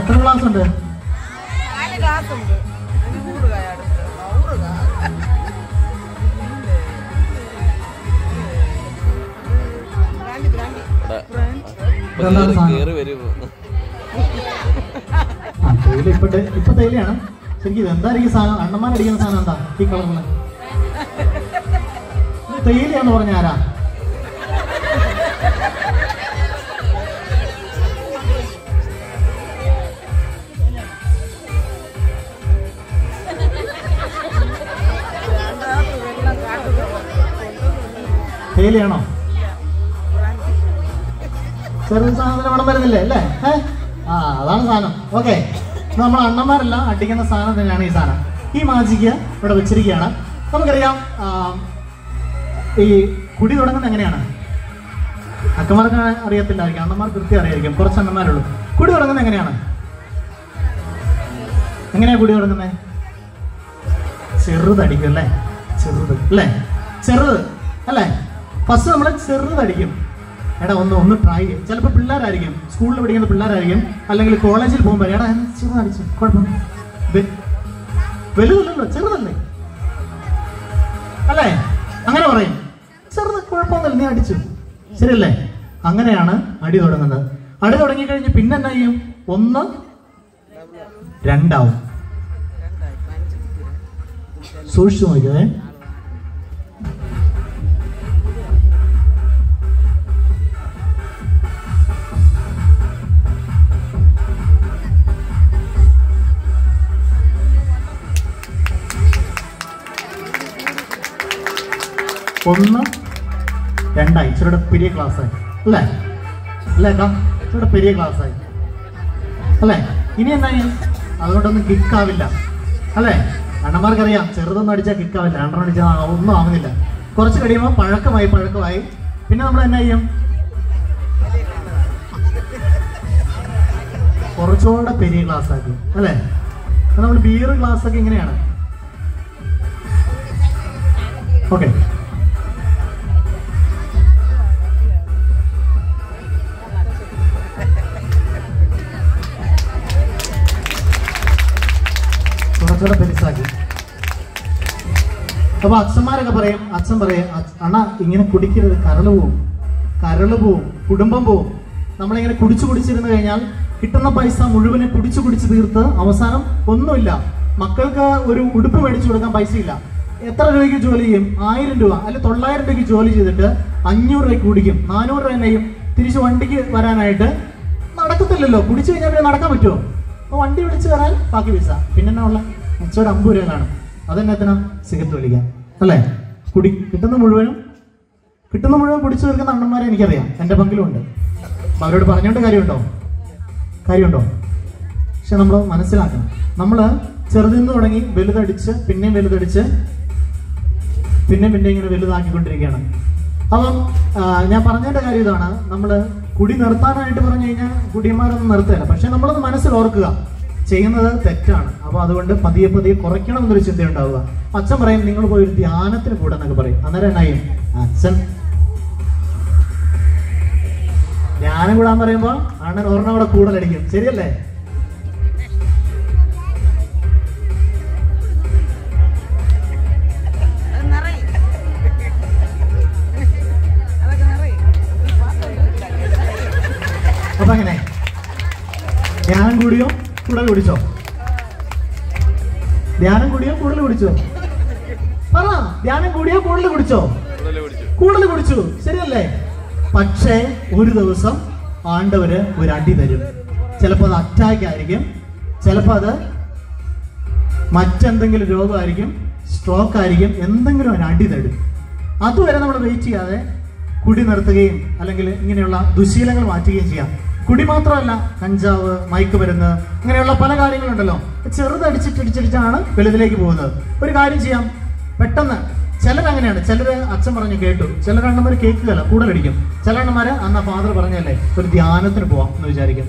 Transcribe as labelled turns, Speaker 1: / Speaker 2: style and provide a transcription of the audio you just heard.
Speaker 1: എത്ര ക്ലാസ് ഉണ്ട്? ഇപ്പൊ തേയിലയാണ്. ശരിക്കും ഇത് എന്തായിരിക്കും സാധനം? അണ്ണന്മാരടിക്കുന്ന സാധനം എന്താ? ഈ കളറിന് തേയിലയാന്ന് പറഞ്ഞ ആരാ? തേയിലയാണോ ചെറിയ സാധനത്തിന് മണം വരുന്നില്ലേ അല്ലേ? ആ അതാണ് സാധനം. ഓക്കെ. നമ്മൾ അണ്ണന്മാരെല്ലാം അടിക്കുന്ന സാധനം തന്നെയാണ് ഈ സാധനം. ഈ മാജിക്ക് ഇവിടെ വെച്ചിരിക്കുകയാണ്. നമുക്കറിയാം ഈ കുടി തുടങ്ങുന്നത് എങ്ങനെയാണ്? അക്കന്മാർക്ക് അറിയത്തില്ലായിരിക്കും അണ്ണന്മാർ കൃത്യം അറിയായിരിക്കും. കുറച്ച് അണ്ണന്മാരുള്ളൂ. കുടി തുടങ്ങുന്നത് എങ്ങനെയാണ്? എങ്ങനെയാ കുടി തുടങ്ങുന്നത് ചെറുതടിക്കും അല്ലേ? ചെറുത് അല്ലേ? ചെറുത് അല്ലേ? ഫസ്റ്റ് നമ്മൾ ചെറുതടിക്കും. എടാ ഒന്ന് ഒന്ന് ട്രൈ ചെയ്യും. ചിലപ്പോൾ പിള്ളേരായിരിക്കും. സ്കൂളിൽ പഠിക്കുന്ന പിള്ളേരായിരിക്കും. അല്ലെങ്കിൽ കോളേജിൽ പോകുമ്പോൾ എടാ ചെറുതടിച്ചു? കുഴപ്പം. വലുതല്ലോ വലുതല്ലല്ലോ ചെറുതല്ലേ? അല്ലേ? അങ്ങനെ പറയും. ചെറുത് കുഴപ്പമൊന്നുമില്ല നീ അടിച്ചു. ശരിയല്ലേ? അങ്ങനെയാണ് അടി തുടങ്ങുന്നത്. അടി തുടങ്ങിക്കഴിഞ്ഞ് പിന്നെ എന്നാ ചെയ്യും? ഒന്ന് രണ്ടാവും. സൂക്ഷിച്ചു നോക്കിയേ. ഒന്ന് രണ്ടായി. ഇച്ചിരിയുടെ പെരിയ ക്ലാസ് ആയി. അല്ലേ? അല്ലേ കാ ഇച്ചിരിയുടെ പെരിയ ക്ലാസ് ആയി. അല്ലേ? ഇനി എന്തായി അതുകൊണ്ടൊന്നും കിക്കാവില്ല അല്ലേ? അണ്ണന്മാർക്കറിയാം ചെറുതൊന്നും അടിച്ചാൽ കിക്കാവില്ല രണ്ടെണ്ണം അടിച്ചാൽ ഒന്നും ആവുന്നില്ല. കുറച്ച് കഴിയുമ്പോൾ പഴക്കമായി പഴക്കമായി. പിന്നെ നമ്മൾ എന്നാ ചെയ്യും? കുറച്ചുകൂടെ പെരിയ ക്ലാസ് ആക്കും. അല്ലേ? നമ്മൾ ബിയർ ക്ലാസ് ഒക്കെ ഇങ്ങനെയാണ്. ഓക്കെ കുറച്ചുകൂടെ പെരുസാക്കി. അപ്പൊ അച്ഛന്മാരൊക്കെ പറയും അച്ഛൻ പറയും അണ ഇങ്ങനെ കുടിക്കരുത്. കരൾ പോവും. കരൾ പോവും. കുടുംബം പോവും. നമ്മളിങ്ങനെ കുടിച്ചു കുടിച്ചിരുന്നു കഴിഞ്ഞാൽ കിട്ടുന്ന പൈസ മുഴുവനെ കുടിച്ചു കുടിച്ച് തീർത്ത് അവസാനം ഒന്നുമില്ല. മക്കൾക്ക് ഒരു ഉടുപ്പ് മേടിച്ചു കൊടുക്കാൻ പൈസ ഇല്ല. എത്ര രൂപയ്ക്ക് ജോലി ചെയ്യും? ആയിരം രൂപ അല്ലെ തൊള്ളായിരം രൂപയ്ക്ക് ജോലി ചെയ്തിട്ട് അഞ്ഞൂറ് രൂപയ്ക്ക് കുടിക്കും. നാനൂറ് രൂപ തന്നെയും തിരിച്ച് വണ്ടിക്ക് വരാനായിട്ട് നടക്കത്തില്ലല്ലോ. കുടിച്ചു കഴിഞ്ഞാൽ പിന്നെ നടക്കാൻ പറ്റുമോ? അപ്പൊ വണ്ടി വിളിച്ച് വരാൻ ബാക്കി പൈസ. പിന്നെ എന്നാ അമ്പത് രൂപ കാണും. അതെന്നാ സിഗരറ്റ് വലിക്കാൻ അല്ലേ? കുടി കിട്ടുന്ന മുഴുവനും കിട്ടുന്ന മുഴുവൻ കുടിച്ചു തീർക്കുന്ന അണ്ണന്മാരെ എനിക്കറിയാം. എന്റെ പങ്കിലും ഉണ്ട്. അപ്പം അവരോട് പറഞ്ഞോണ്ട് കാര്യമുണ്ടോ? കാര്യമുണ്ടോ? പക്ഷെ നമ്മൾ മനസ്സിലാക്കണം. നമ്മൾ ചെറുതിൽ നിന്ന് തുടങ്ങി വലുതടിച്ച് പിന്നെയും വലുതടിച്ച് പിന്നെ പിന്നെ ഇങ്ങനെ വലുതാക്കിക്കൊണ്ടിരിക്കുകയാണ്. അപ്പം ഞാൻ പറഞ്ഞതിന്റെ കാര്യം ഇതാണ്. നമ്മൾ കുടി നിർത്താനായിട്ട് പറഞ്ഞു കഴിഞ്ഞാൽ കുടിയന്മാരൊന്നും നിർത്തുകയില്ല പക്ഷെ നമ്മളത് മനസ്സിൽ ഓർക്കുക. ചെയ്യുന്നത് തെറ്റാണ്. അപ്പോൾ അതുകൊണ്ട് പതിയെ പതിയെ കുറയ്ക്കണം എന്നൊരു ചിന്ത ഉണ്ടാവുക അച്ഛൻ പറയും നിങ്ങൾ പോയി ഒരു ധ്യാനത്തിന് കൂടെ എന്നൊക്കെ പറയും. അന്നേരം എന്നായും അച്ഛൻ ധ്യാനം കൂടാൻ പറയുമ്പോൾ അണ്ണൻ ഒരെണ്ണം കൂടെ കൂടുതലടിക്കും ശരിയല്ലേ? അപ്പൊ അങ്ങനെ. ധ്യാനം കൂടിയോ? കൂടുതൽ കുടിച്ചോ? ധ്യാനം കൂടിയോ കൂടുതൽ കുടിച്ചോ? പറ ധ്യാനം കൂടിയോ കൂടുതൽ കുടിച്ചോ? കൂടുതൽ കുടിച്ചു. ശരിയല്ലേ? പക്ഷേ ഒരു ദിവസം ആണ്ടവര് ഒരു അടി തരും. ചിലപ്പോൾ അത് അറ്റാക്ക് ആയിരിക്കും ചിലപ്പോൾ അത് മറ്റെന്തെങ്കിലും രോഗമായിരിക്കും സ്ട്രോക്ക് ആയിരിക്കും എന്തെങ്കിലും ഒരു അടി തരും. അതുവരെ നമ്മൾ വെയിറ്റ് ചെയ്യാതെ കുടി നിർത്തുകയും അല്ലെങ്കിൽ ഇങ്ങനെയുള്ള ദുശീലങ്ങൾ മാറ്റുകയും ചെയ്യാം. കുടി മാത്രമല്ല കഞ്ചാവ് മയക്കുമരുന്ന് ഇങ്ങനെയുള്ള പല കാര്യങ്ങളുണ്ടല്ലോ. ചെറുതടിച്ചിട്ട് വെളുതിലേക്ക് പോകുന്നത്. ഒരു കാര്യം ചെയ്യാം. പെട്ടെന്ന് ചിലരങ്ങനെയാണ്. ചിലര് അച്ഛൻ പറഞ്ഞ് കേട്ടു. ചിലരണ്ണന്മാർ കേൾക്കുകയല്ല കൂടുതലടിക്കും ചില എണ്ണന്മാര് അന്ന് ഫാദർ പറഞ്ഞല്ലേ ഒരു ധ്യാനത്തിന് പോവാം എന്ന് വിചാരിക്കും.